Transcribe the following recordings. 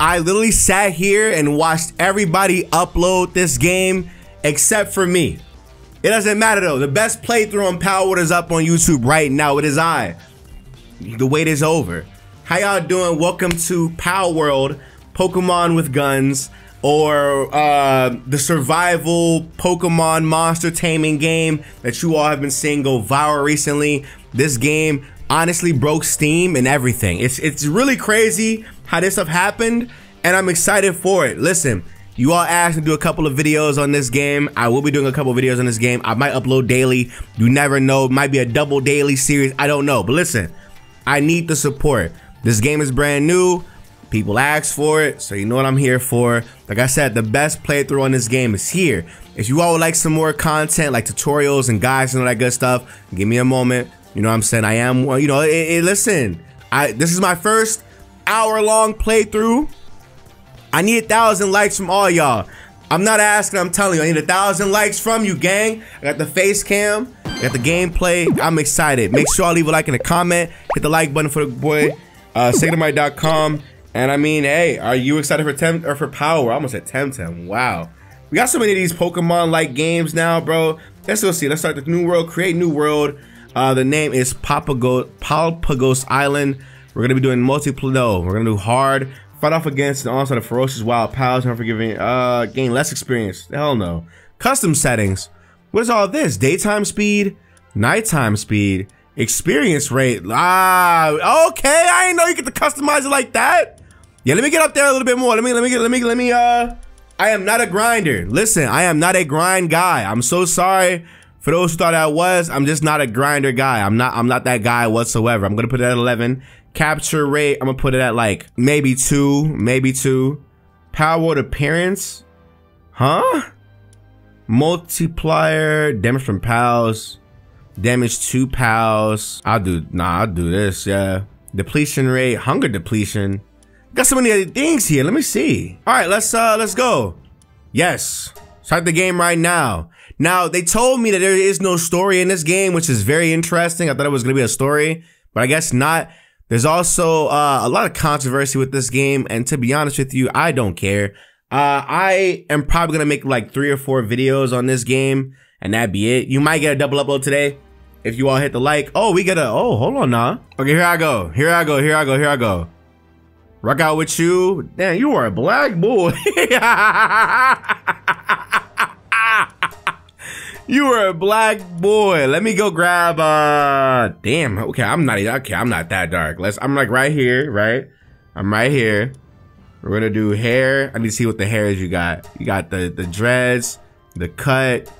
I literally sat here and watched everybody upload this game except for me. It doesn't matter though. The best playthrough on Palworld is up on YouTube right now. It is I. The wait is over. How y'all doing? Welcome to Palworld, Pokemon with Guns, or uh, the survival Pokemon monster taming game that you all have been seeing go viral recently. This game honestly broke Steam and everything. It's it's really crazy how this stuff happened, and I'm excited for it. Listen, you all asked to do a couple of videos on this game. I will be doing a couple of videos on this game. I might upload daily. You never know. It might be a double daily series. I don't know. But listen, I need the support. This game is brand new. People ask for it, so you know what I'm here for. Like I said, the best playthrough on this game is here. If you all would like some more content, like tutorials and guides and all that good stuff, give me a moment. You know what I'm saying? I am, you know, it, it, listen, I this is my first hour long playthrough. I need a thousand likes from all y'all. I'm not asking, I'm telling you, I need a thousand likes from you, gang. I got the face cam, I got the gameplay. I'm excited. Make sure I leave a like in the comment. Hit the like button for the boy, uh, SacredAlmighty.com. And I mean, hey, are you excited for Tem or for Power? I almost said Temtem. Wow. We got so many of these Pokemon-like games now, bro. Let's go see. Let's start the new world. Create new world. Uh, the name is Papago Palpagos Island. We're gonna be doing multiplayer. No, we're gonna do hard. Fight off against the onslaught of ferocious wild pals. Unforgiving. Uh, gain less experience. Hell no. Custom settings. What is all this? Daytime speed, nighttime speed, experience rate. Ah, okay. I didn't know you get to customize it like that. Yeah, let me get up there a little bit more. Let me, let me let me, let me. Uh, I am not a grinder. Listen, I am not a grind guy. I'm so sorry for those who thought I was, I'm just not a grinder guy. I'm not I'm not that guy whatsoever. I'm gonna put it at 11. Capture rate, I'm gonna put it at like maybe two, maybe two. Power of appearance, huh? Multiplier, damage from pals, damage to pals. I'll do nah, I'll do this, yeah. Depletion rate, hunger depletion. Got so many other things here. Let me see. All right, let's uh let's go. Yes. Start the game right now. Now, they told me that there is no story in this game, which is very interesting. I thought it was to be a story, but I guess not. There's also uh, a lot of controversy with this game, and to be honest with you, I don't care. Uh, I am probably going to make like three or four videos on this game, and that'd be it. You might get a double upload today if you all hit the like. Oh, we get a, oh, hold on now. Okay, here I go. Here I go. Here I go. Here I go. Rock out with you. Damn, you are a black boy. You are a black boy. Let me go grab uh damn, okay, I'm not okay, I'm not that dark. Let's I'm like right here, right? I'm right here. We're gonna do hair. I need to see what the hairs you got. You got the the dreads, the cut.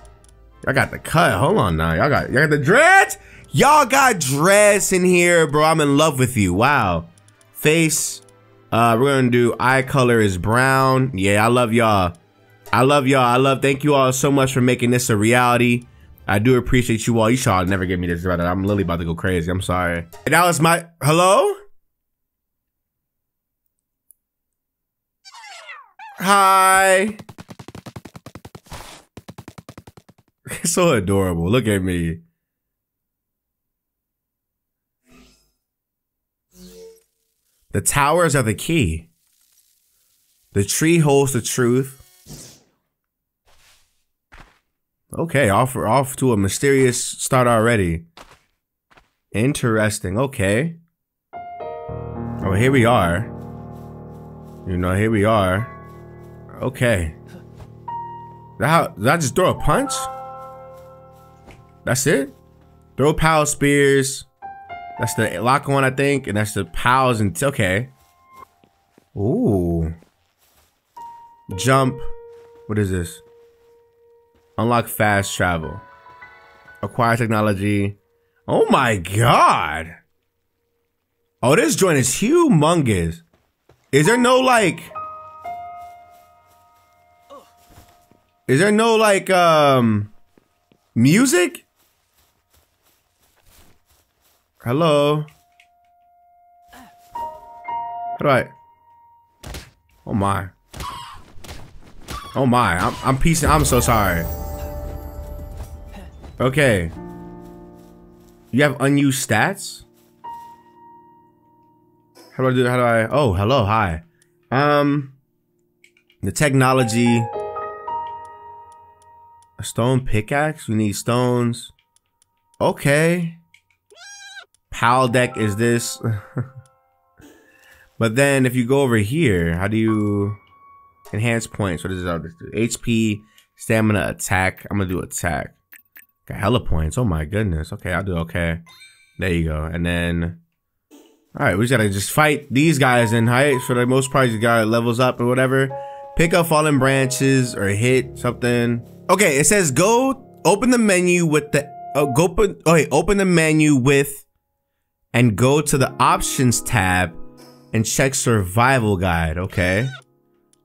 I got the cut. Hold on now. Y'all got y'all got the dreads? Y'all got dreads in here, bro. I'm in love with you. Wow. Face. Uh we're gonna do eye color is brown. Yeah, I love y'all. I love y'all. I love, thank you all so much for making this a reality. I do appreciate you all. You should never give me this. I'm literally about to go crazy. I'm sorry. And that was my, hello? Hi. so adorable. Look at me. The towers are the key. The tree holds the truth. Okay, off off to a mysterious start already. Interesting. Okay. Oh, here we are. You know, here we are. Okay. That did I just throw a punch? That's it? Throw Pal Spheres. That's the lock one, I think, and that's the pals and okay. Ooh. Jump. What is this? Unlock fast travel. Acquire technology. Oh my god. Oh, this joint is humongous. Is there no like... Is there no like, um... Music? Hello? I... Oh my. Oh my, I'm, I'm piecing, I'm so sorry. Okay. You have unused stats? How do I do How do I? Oh, hello, hi. Um, the technology. A stone pickaxe? We need stones. Okay. Paldeck is this. but then if you go over here, how do you enhance points? What does this do? HP, stamina, attack. I'm gonna do attack. Got hella points. Oh my goodness. Okay, I'll do okay. There you go. And then Alright, we just gotta just fight these guys in height. For the most part, you got levels up or whatever. Pick up fallen branches or hit something. Okay, it says go open the menu with the uh, go put okay, open the menu with and go to the options tab and check survival guide, okay?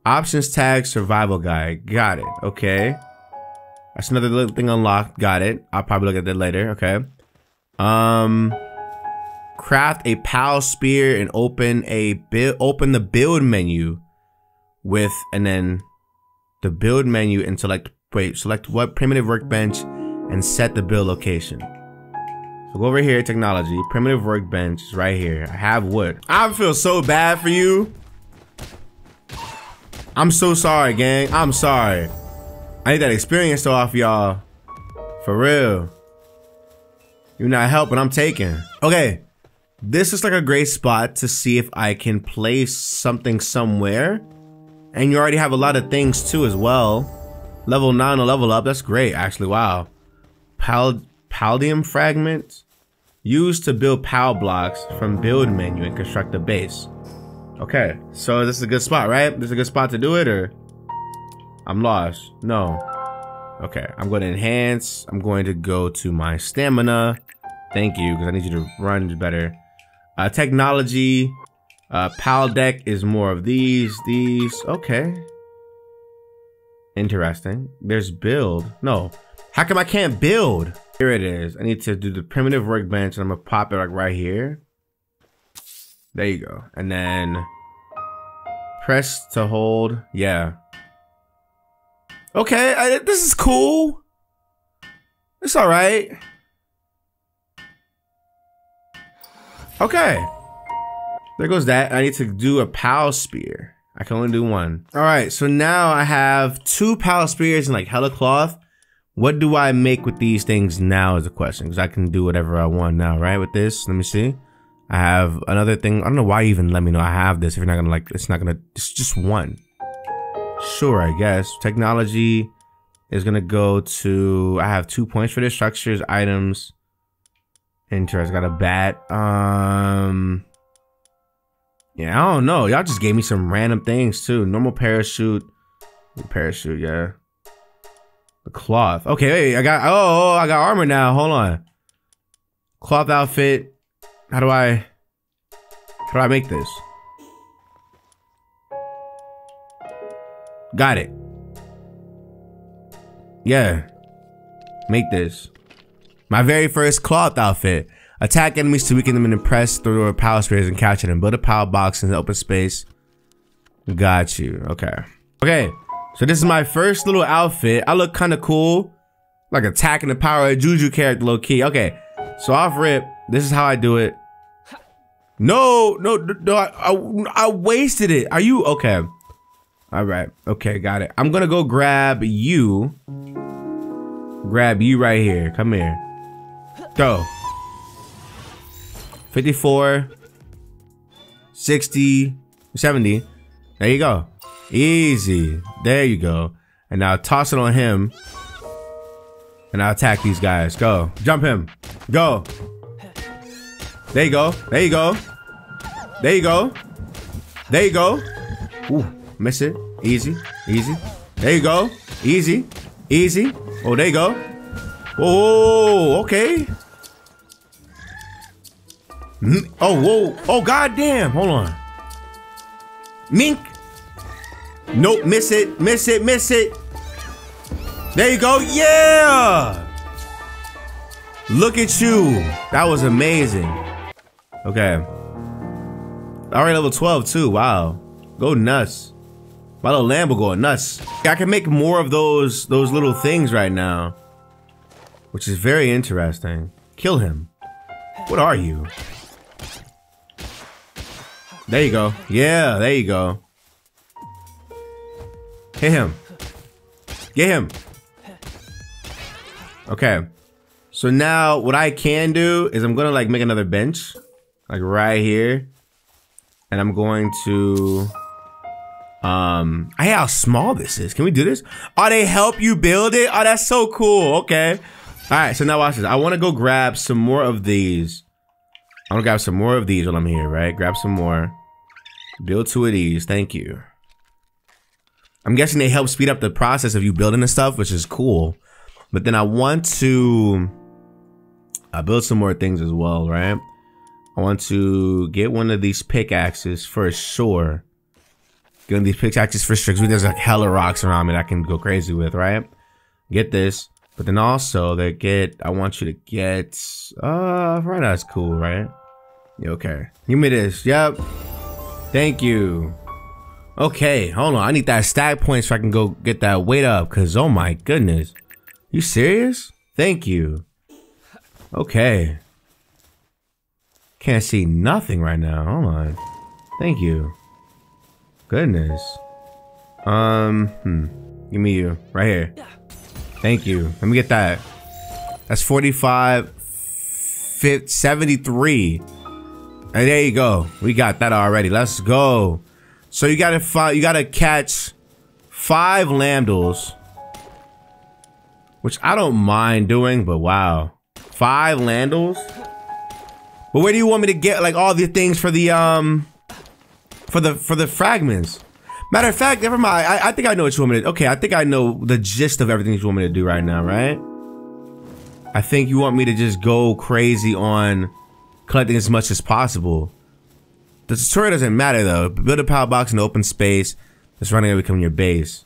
Options tag survival guide. Got it. Okay. That's another little thing unlocked. Got it. I'll probably look at that later. Okay. Um craft a Pal Sphere and open a build open the build menu with and then the build menu and select wait select what primitive workbench and set the build location so go over here technology primitive workbench is right here i have wood i feel so bad for you i'm so sorry gang i'm sorry i need that experience off y'all for real you're not helping i'm taking okay this is like a great spot to see if I can place something somewhere. And you already have a lot of things too as well. Level 9 or level up, that's great actually, wow. Pal Paldium fragment. Used to build PAL blocks from build menu and construct a base. Okay, so this is a good spot, right? This is a good spot to do it or? I'm lost, no. Okay, I'm going to enhance. I'm going to go to my stamina. Thank you, because I need you to run better. Uh, technology, uh, Paldeck is more of these, these. Okay. Interesting. There's build. No. How come I can't build? Here it is. I need to do the primitive workbench and I'm gonna pop it like right here. There you go. And then press to hold. Yeah. Okay, I, this is cool. It's all right. Okay. There goes that. I need to do a Pal Sphere. I can only do one. All right, so now I have two Pal Spheres and like hella cloth. What do I make with these things now is the question. Because I can do whatever I want now, right? With this, let me see. I have another thing. I don't know why you even let me know I have this. If you're not gonna like, it's not gonna, it's just one. Sure, I guess. Technology is gonna go to, I have two points for this. Structures, items, Interest got a bat. Um, yeah, I don't know. Y'all just gave me some random things too. Normal parachute, parachute. Yeah. The cloth. Okay, wait, I got. Oh, oh, I got armor now. Hold on. Cloth outfit. How do I? How do I make this? Got it. Yeah. Make this. My very first cloth outfit. Attack enemies to weaken them and impress through our Pal Spheres and capture them. Build a Pal Box in the open space. Got you. Okay. Okay. So this is my first little outfit. I look kind of cool. Like attacking the power of Juju character low key. Okay. So off rip, this is how I do it. No, no, no, I, I, I wasted it. Are you okay? All right. Okay, got it. I'm gonna go grab you. Grab you right here. Come here. Go. 54, 60, 70. There you go. Easy. There you go. And now toss it on him. And I'll attack these guys. Go. Jump him. Go. There you go. There you go. There you go. There you go. Ooh, miss it. Easy. Easy. There you go. Easy. Easy. Oh, there you go. Oh, okay. Hmm. Oh, whoa. Oh, goddamn. Hold on. Mink. Nope, miss it, miss it, miss it. There you go. Yeah. Look at you. That was amazing. Okay. Already level 12 too. Wow. Go nuts. My little Lamball going nuts. I can make more of those those little things right now. Which is very interesting. Kill him. What are you? There you go. Yeah, there you go. Hit him. Get him. Okay. So now what I can do is I'm gonna like make another bench. Like right here. And I'm going to um I how small this is. Can we do this? Oh, they help you build it? Oh, that's so cool. Okay. Alright, so now watch this. I wanna go grab some more of these. I wanna grab some more of these while I'm here, right? Grab some more. Build two of these. Thank you. I'm guessing they help speed up the process of you building the stuff, which is cool. But then I want to I build some more things as well, right? I want to get one of these pickaxes for sure. Get one of these pickaxes for. Cause there's like hella rocks around me that I can go crazy with, right? Get this. But then also they get I want you to get uh right that's cool, right? Okay. Give me this. Yep. Thank you. Okay, hold on. I need that stack point so I can go get that weight up. Cause oh my goodness. You serious? Thank you. Okay. Can't see nothing right now. Hold on. Thank you. Goodness. Um, hmm. Give me you. Right here. Thank you. Let me get that. That's 45, 50, 73. And there you go. We got that already. Let's go. So you gotta find, you gotta catch five Lamballs. Which I don't mind doing, but wow. Five Lamballs? But where do you want me to get like all the things for the um for the for the fragments? Matter of fact, never mind. I, I think I know what you want me to Okay, I think I know the gist of everything you want me to do right now, right? I think you want me to just go crazy on collecting as much as possible. The tutorial doesn't matter though. Build a Pal Box in open space. That's running to become your base.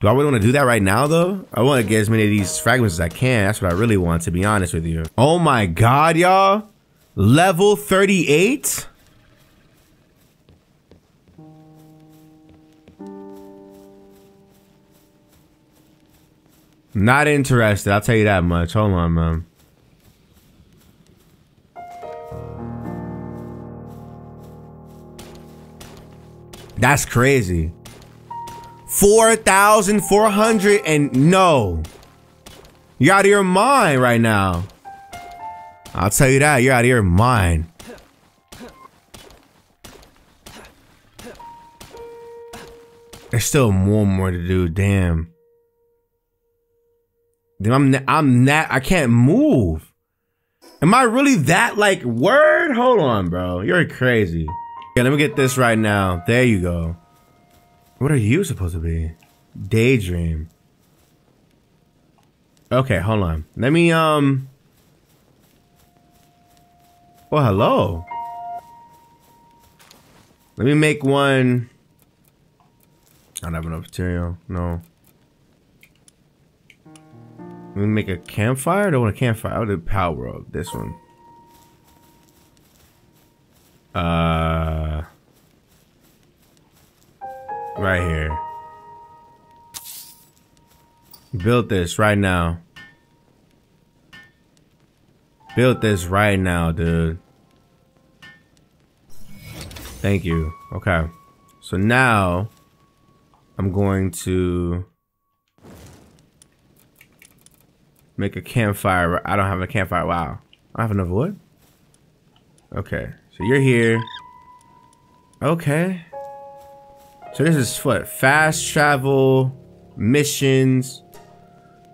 Do I really want to do that right now, though? I want to get as many of these fragments as I can. That's what I really want, to be honest with you. Oh my god, y'all. Level 38? Not interested. I'll tell you that much. Hold on, man. That's crazy. 4,400 and no. You're out of your mind right now. I'll tell you that, you're out of your mind. There's still more more to do, damn. I'm I'm not I can't move. Am I really that like word? Hold on, bro. You're crazy. Yeah, let me get this right now. There you go. What are you supposed to be? Daedream. Okay, hold on. Let me, um... Oh, hello. Let me make one... I don't have enough material. No. We make a campfire? I don't want a campfire. I want a power up. This one. Uh... Right here. Build this right now. Build this right now, dude. Thank you. Okay. So now I'm going to make a campfire. I don't have a campfire. Wow. I have enough wood? Okay. So you're here. Okay. So this is what? Fast travel, missions.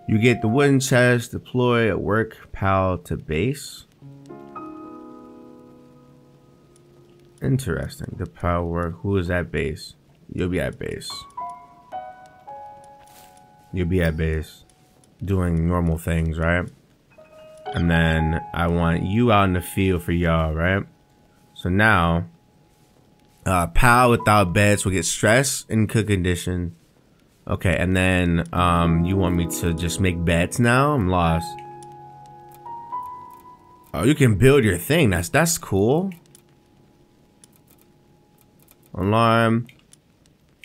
You get the wooden chest, deploy a work pal to base. Interesting. The power. Who is at base? You'll be at base. You'll be at base. Doing normal things, right? And then I want you out in the field for y'all, right? So now uh, pal without beds will get stress in cook condition. Okay, and then um, you want me to just make beds now? I'm lost. Oh, you can build your thing. That's that's cool. Alarm,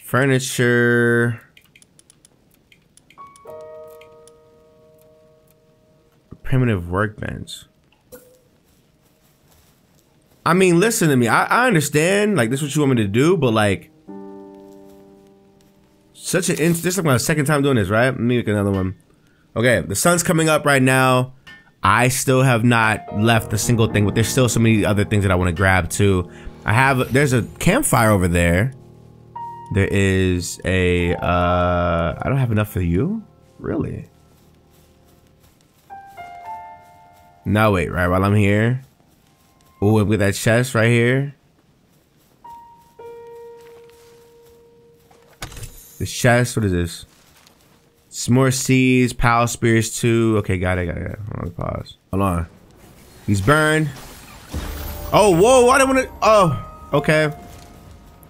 furniture. Primitive workbench. I mean, listen to me. I, I understand, like, this is what you want me to do, but like, such an this is like my second time doing this, right? Let me make another one. Okay, the sun's coming up right now. I still have not left a single thing, but there's still so many other things that I want to grab too. I have there's a campfire over there. There is a uh I don't have enough for you? Really? No wait, right while I'm here. Oh, with that chest right here. The chest, what is this? Some seeds, Pal Spheres too. Okay, got it, got it. Hold on, pause. Hold on. He's burned. Oh, whoa, I didn't want to. Oh, okay.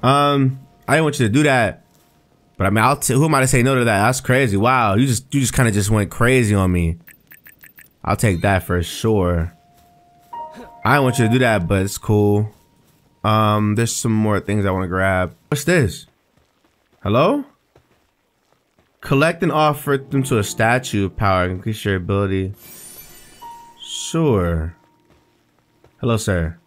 Um, I didn't want you to do that. But I mean, I'll t who am I to say no to that? That's crazy. Wow, you just you just kind of just went crazy on me. I'll take that for sure. I want you to do that, but it's cool. Um, there's some more things I want to grab. What's this? Hello? Collect and offer them to a statue of power. Increase your ability. Sure. Hello, sir.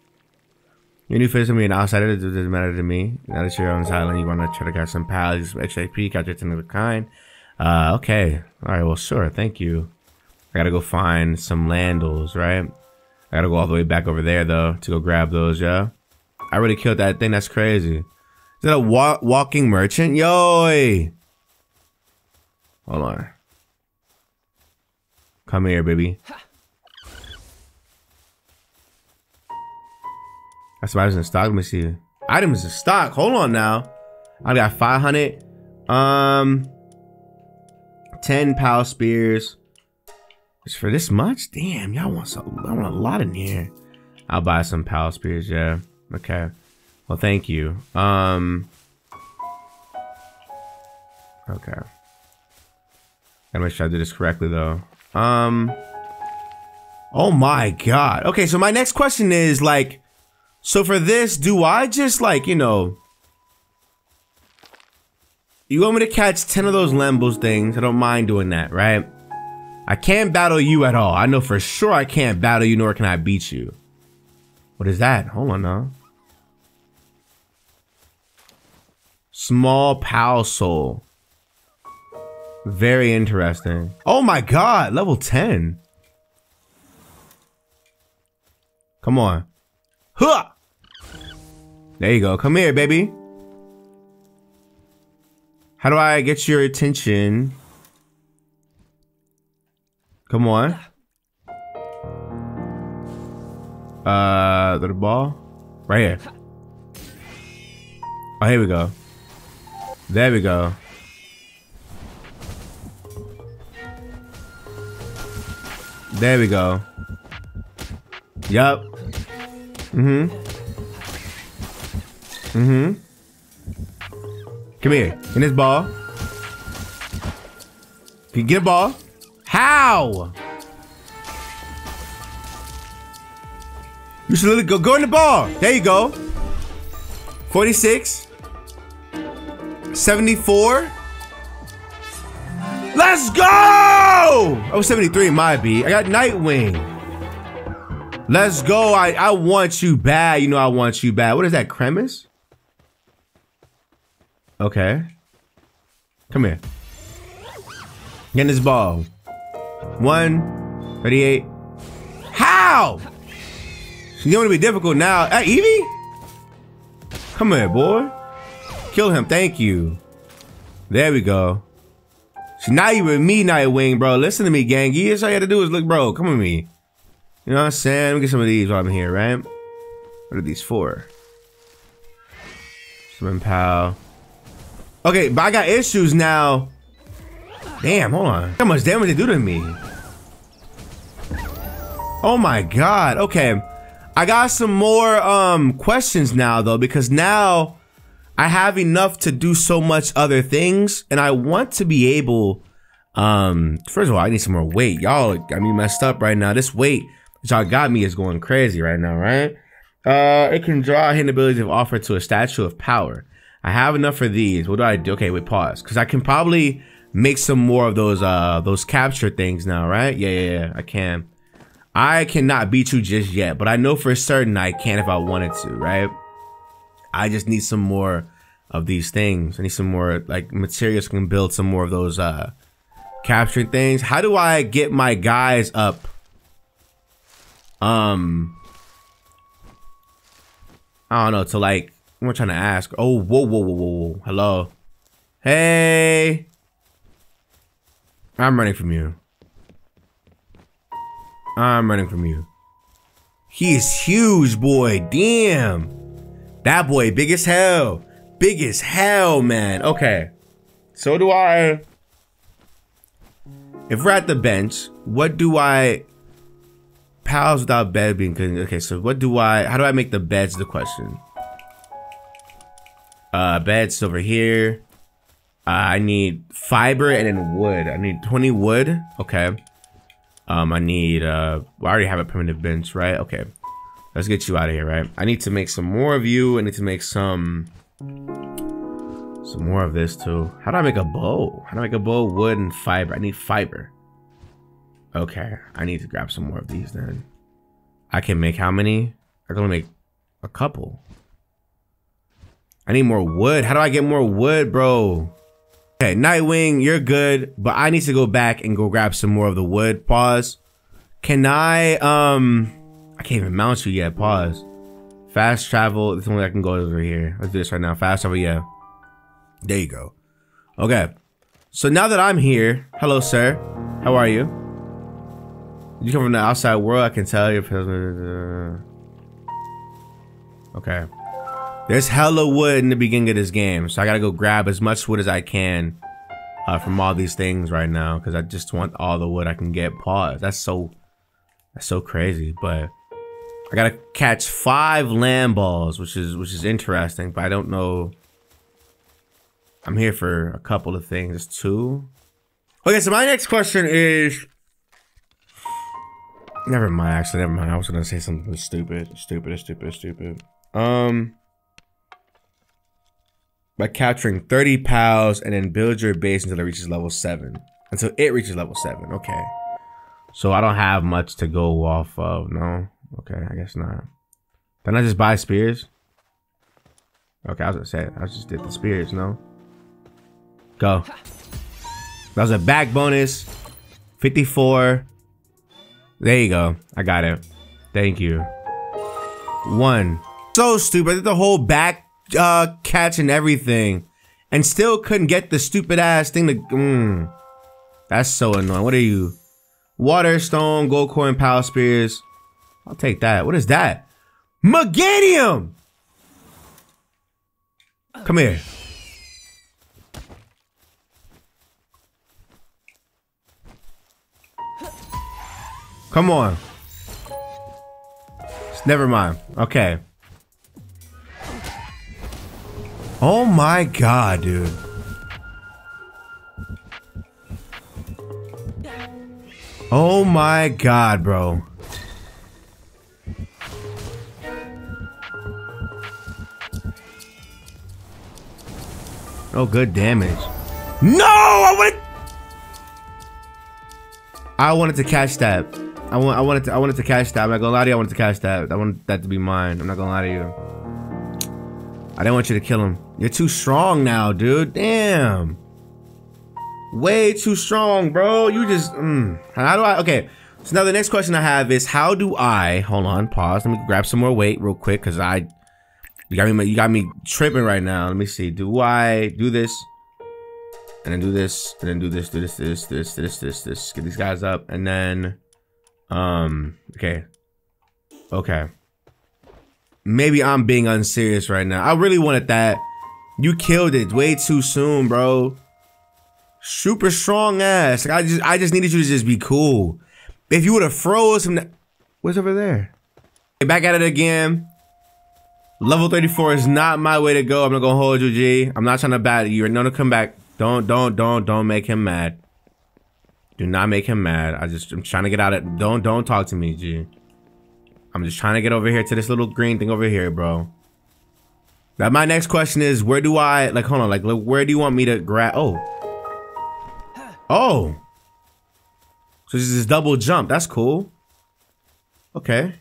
Your new face to me an outsider it doesn't matter to me. Now that you're on this island, you want to try to get some pals, extra XP, capture the kind. Uh, okay. Alright, well, sure. Thank you. I gotta go find some Lamballs, right? I gotta go all the way back over there, though, to go grab those, yeah? I already killed that thing. That's crazy. Is that a wa walking merchant? Yo! Hold on. Come here, baby. That's why I was in stock. Let me see. Items in stock. Hold on now. I got 500. Um, 10 Pal Spheres. It's for this much? Damn, y'all want some, I want a lot in here. I'll buy some Pal Spheres, yeah. Okay. Well, thank you. Um, okay. Gotta make sure I did this correctly though. Um. Oh my god. Okay, so my next question is like, so for this, do I just like, you know, you want me to catch 10 of those Lamballs things? I don't mind doing that, right? I can't battle you at all. I know for sure I can't battle you, nor can I beat you. What is that? Hold on now. Small Pal Soul. Very interesting. Oh my god, level 10. Come on. Huh! There you go. Come here, baby. How do I get your attention? Come on. Uh, the ball? Right here. Oh, here we go. There we go. There we go. Yup. Mm-hmm. Mm-hmm. Come here. In this ball. Can you get a ball? How? You should literally go go in the ball. There you go. 46. 74. Let's go! Oh, 73 might be. I got Nitewing. Let's go. I, I want you bad. You know I want you bad. What is that, Cremis? Okay. Come here. Get in this ball. One, 38. How? She's going to be difficult now. Hey, Eevee? Come here, boy. Kill him. Thank you. There we go. See, now you with me, Nitewing, bro. Listen to me, gang. You all you had to do is look, bro. Come with me. You know what I'm saying? Let me get some of these while I'm here, right? What are these for? Swim pal. Okay, but I got issues now. Damn, hold on. How much damage they do to me? Oh my god. Okay. I got some more um questions now though because now I have enough to do so much other things, and I want to be able. Um, first of all, I need some more weight. Y'all got me messed up right now. This weight y'all got me is going crazy right now, right? Uh, it can draw hidden abilities if offered to a statue of power. I have enough for these. What do I do? Okay, wait, pause. Because I can probably make some more of those uh those capture things now, right? Yeah, yeah, yeah. I can. I cannot beat you just yet, but I know for certain I can if I wanted to, right? I just need some more of these things. I need some more like materials can build some more of those uh capturing things. How do I get my guys up? Um I don't know, to like I'm trying to ask. Oh, whoa, whoa, whoa, whoa, whoa. Hello. Hey. I'm running from you. I'm running from you. He is huge, boy. Damn. That boy, big as hell. Big as hell, man. Okay. So do I. If we're at the bench, what do I. Pals without bed being good. Okay, so what do I. How do I make the beds the question? Uh, beds over here. Uh, I need fiber and then wood. I need 20 wood. Okay. Um, I need, uh, well, I already have a primitive bench, right? Okay. Let's get you out of here, right? I need to make some more of you. I need to make some, some more of this too. How do I make a bow? How do I make a bow? Wood and fiber. I need fiber. Okay. I need to grab some more of these then. I can make how many? I can make a couple. I need more wood. How do I get more wood, bro? Okay, Nitewing, you're good, but I need to go back and go grab some more of the wood. Pause. Can I, um, I can't even mount you yet. Pause. Fast travel. The only I can go over here. Let's do this right now. Fast travel, yeah. There you go. Okay. So now that I'm here, hello, sir. How are you? You come from the outside world. I can tell you. Okay. There's hella wood in the beginning of this game, so I gotta go grab as much wood as I can uh, from all these things right now because I just want all the wood I can get. Pause. That's so, that's so crazy. But I gotta catch five Lamballs, which is which is interesting. But I don't know. I'm here for a couple of things. Two. Okay, so my next question is. Never mind. Actually, never mind. I was gonna say something stupid, stupid, stupid, stupid. Um by capturing 30 pals and then build your base until it reaches level 7. Until it reaches level 7. Okay. So I don't have much to go off of. No? Okay, I guess not. Then I just buy spears? Okay, I was gonna say, I just did the spears, no? Go. That was a back bonus. 54. There you go. I got it. Thank you. One. So stupid. The whole back uh, catching everything and still couldn't get the stupid ass thing to. Mm, that's so annoying. What are you? Water, stone, gold coin, power spears. I'll take that. What is that? Meganium! Come here. Come on. Never mind. Okay. Oh my god, dude. Oh my god, bro. Oh, good damage. No! I wanted I wanted to catch that. I want I wanted to I wanted to catch that. I'm not gonna lie to you, I wanted to catch that. I want that to be mine. I'm not gonna lie to you. I didn't want you to kill him. You're too strong now, dude. Damn. Way too strong, bro. You just, mm. How do I, okay. So now the next question I have is how do I, hold on, pause. Let me grab some more weight real quick because I, you got me, you got me tripping right now. Let me see. Do I do this? And then do this, and then do this, do this, this, this, this, this, this. Get these guys up, and then, um, okay, okay. Maybe I'm being unserious right now. I really wanted that. You killed it way too soon, bro. Super strong ass. Like I just I just needed you to just be cool. If you would have froze him, what's over there? Back at it again. Level 34 is not my way to go. I'm not gonna hold you, G. I'm not trying to bat you. You're no to come back. Don't, don't, don't, don't make him mad. Do not make him mad. I just I'm trying to get out of don't don't talk to me, G. I'm just trying to get over here to this little green thing over here, bro. Now my next question is, where do I, like, hold on, like, where do you want me to grab, oh. Oh. So this is double jump, that's cool. Okay.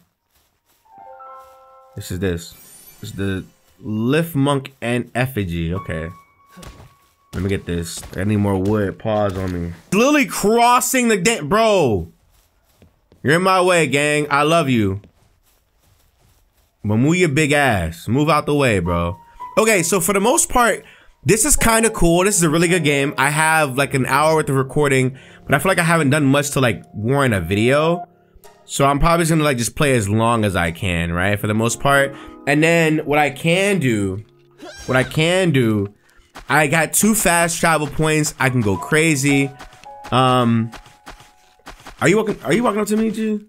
This is this. This is the Lifmunk and effigy. Okay. Let me get this. I need more wood. Pause on me. Literally crossing the dam, bro. You're in my way, gang. I love you. But move your big ass. Move out the way, bro. Okay, so for the most part, this is kind of cool. This is a really good game. I have like an hour worth of recording, but I feel like I haven't done much to like warrant a video. So I'm probably just gonna like just play as long as I can, right? For the most part. And then what I can do, what I can do, I got two fast travel points. I can go crazy. Um, are you walking? Are you walking up to me, G?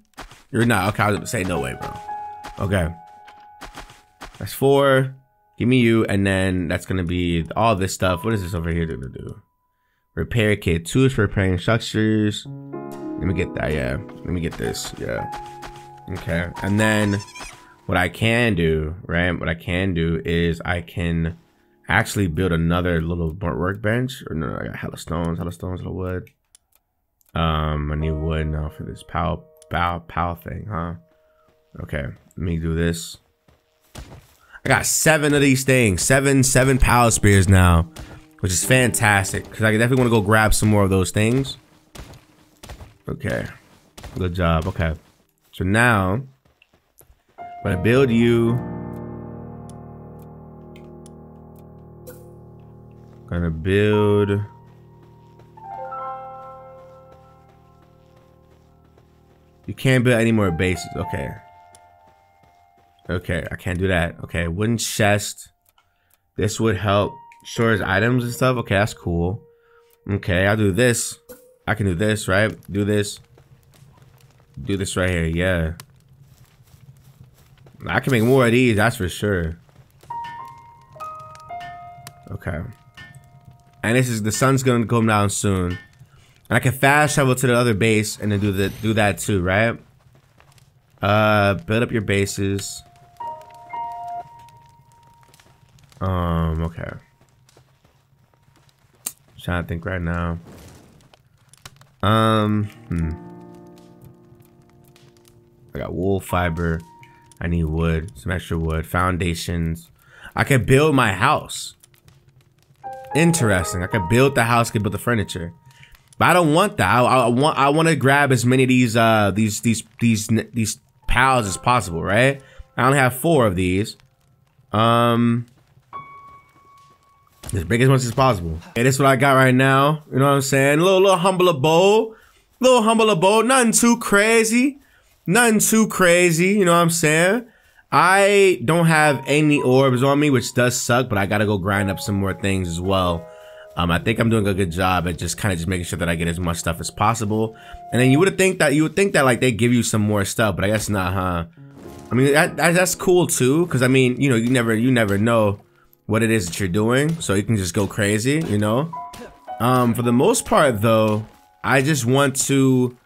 You're not. Okay, I was gonna say no way, bro. Okay, that's four. Give me you, and then that's gonna be all this stuff. What is this over here gonna do? Repair kit, tools for repairing structures. Let me get that, yeah. Let me get this, yeah. Okay, and then what I can do, right? What I can do is I can actually build another little workbench. Or no, I got hella stones, hella stones, hella wood. Um, I need wood now for this pow, pow, pow thing, huh? Okay, let me do this. I got seven of these things, seven, seven Pal Spheres now, which is fantastic because I definitely want to go grab some more of those things. Okay, good job. Okay, so now I'm gonna build you. Gonna build. You can't build any more bases. Okay. Okay, I can't do that. Okay, wooden chest. This would help storage items and stuff. Okay, that's cool. Okay, I'll do this. I can do this, right? Do this. Do this right here, yeah. I can make more of these, that's for sure. Okay. And this is the sun's gonna come down soon. And I can fast travel to the other base and then do the do that too, right? Uh build up your bases. Um, okay. I'm trying to think right now. Um, hmm. I got wool fiber. I need wood, some extra wood, foundations. I could build my house. Interesting. I could build the house, could build the furniture. But I don't want that. I, I want I want to grab as many of these uh these these these these pals as possible, right? I only have four of these. Um as big as much as possible. Hey, that's what I got right now. You know what I'm saying? A little, little humble abode. Little humble bowl. Nothing too crazy. Nothing too crazy. You know what I'm saying? I don't have any orbs on me, which does suck, but I gotta go grind up some more things as well. Um, I think I'm doing a good job at just kind of just making sure that I get as much stuff as possible. And then you would think that you would think that like they give you some more stuff, but I guess not, huh? I mean, that, that that's cool too, because I mean, you know, you never you never know what it is that you're doing so you can just go crazy you know? Um for the most part though i just want to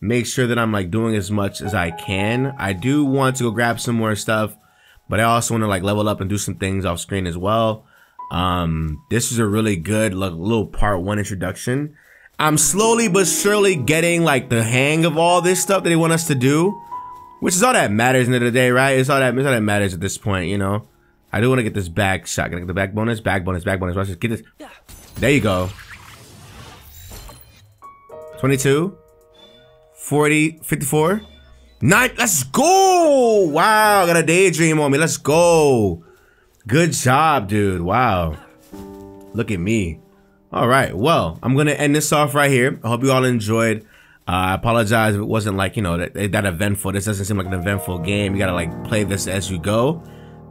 make sure that i'm like doing as much as i can. I do want to go grab some more stuff but i also want to like level up and do some things off screen as well. Um this is a really good like, little part one introduction. I'm slowly but surely getting like the hang of all this stuff that they want us to do which is all that matters in the, the day right? It's all that it's all that matters at this point you know I do want to get this back shot. Can I get the back bonus? Back bonus, back bonus. Watch this. Get this. There you go. 22. 40. 54. Nine. Let's go. Wow. Got a Daedream on me. Let's go. Good job, dude. Wow. Look at me. All right. Well, I'm going to end this off right here. I hope you all enjoyed. Uh, I apologize if it wasn't like, you know, that, that eventful. This doesn't seem like an eventful game. You got to like play this as you go.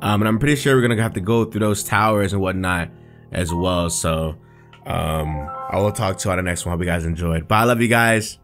Um, and I'm pretty sure we're gonna have to go through those towers and whatnot as well. So um, I will talk to you on the next one. Hope you guys enjoyed. Bye. I love you guys.